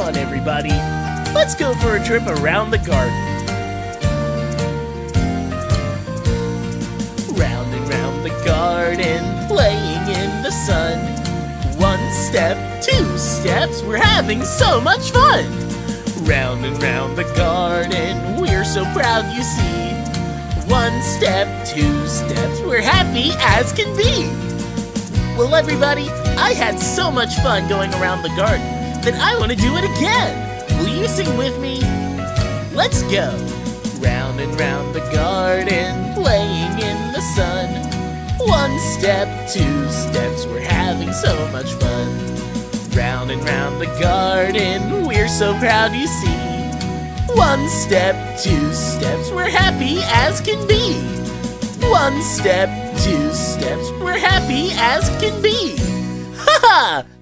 on, everybody. Let's go for a trip around the garden. Round and round the garden, playing in the sun. One step, two steps, we're having so much fun. Round and round the garden, we're so proud you see. One step, two steps, we're happy as can be. Well, everybody, I had so much fun going around the garden that I want to do it again. Will you sing with me? Let's go. Round and round the garden, playing in the sun. One step, two steps, we're having so much fun. Round and round the garden, we're so proud you see. One step, two steps, we're happy as can be. One step, two steps, we're happy as can be. Ha ha!